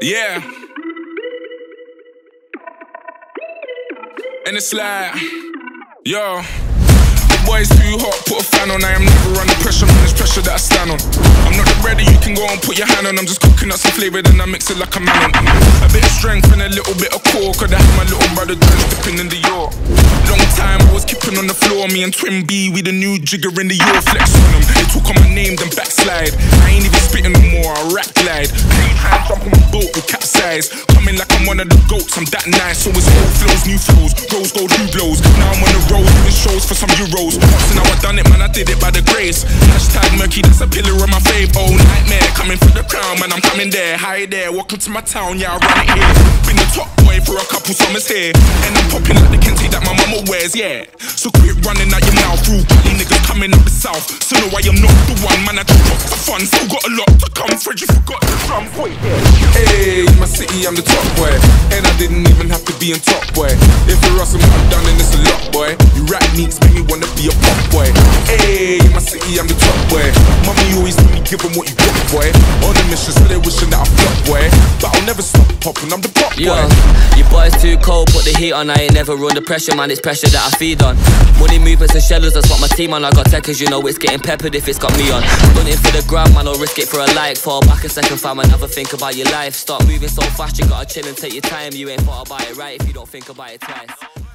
Yeah. And it's like, yo boy's too hot, put a fan on. I am never under pressure, man. There's pressure that I stand on. I'm not the ready, you can go and put your hand on. I'm just cooking up some flavor, then I mix it like a man A bit of strength and a little bit of core. Cause I had my little brother drenched dipping in the York. Long time I was keeping on the floor. Me and Twin B, we the new jigger in the York. Flex on them. They took on my name, then backslide. I ain't even spitting no more, I rap glide. Three times jump on my boat with capsize. Coming like I'm one of the goats, I'm that nice. So it's old flows, new flows. Rose gold, new blows. Now I'm on the road doing shows for some euros. So now I done it, man, I did it by the grace. Hashtag murky, that's a pillar of my fave. Oh, nightmare, coming for the crown, man, I'm coming there. Hi there, welcome to my town, yeah, I run it here. Been the top boy for a couple summers here. And I'm popping like the kente that my mama wears, yeah. So quit running out your mouth, gully niggas coming up the south. So no, I am not the one, man, I fun. Still got a lot to come, Fred, you forgot the drum. Wait, Hey, my city, I'm the top boy. And I didn't even have to be in top boy. If you're us, what I've done, then it's a lot, boy. You rap needs make me wanna be a pop boy. Hey, my city, I'm the top boy. Mommy always told me, give them what you got, boy. On a mission, so they wishing that I flop, boy. But I'll never stop popping, I'm the pop boy. Yo, your boy's too cold, put the heat on. I ain't never under pressure, man. It's pressure that I feed on. Money movements and shellers, that's what my team on. I got techers, you know it's getting peppered if it's got me on. Stunting for the ground, man, I'll risk it for a like. Fall back a second, fam, and a think about your life. Stop moving so fast, you gotta chill and take your time. You ain't thought about it right if you don't think about it twice.